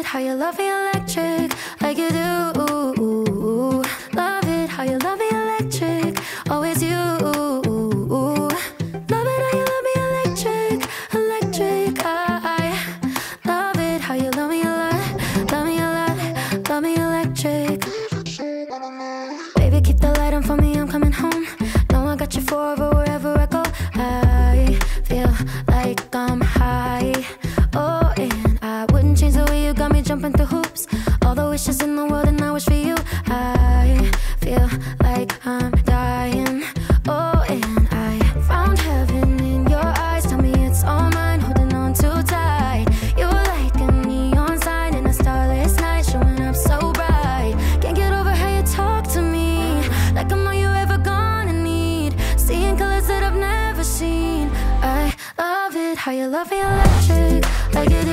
it how you love me electric, like you do. Love it how you love me electric, always you. Love it how you love me electric, electric. I love it how you love me a lot, love me a lot, love me electric. Baby, keep the light on for me, I'm coming home. Know I got you forever wherever I go. I feel like I'm How you love me electric, like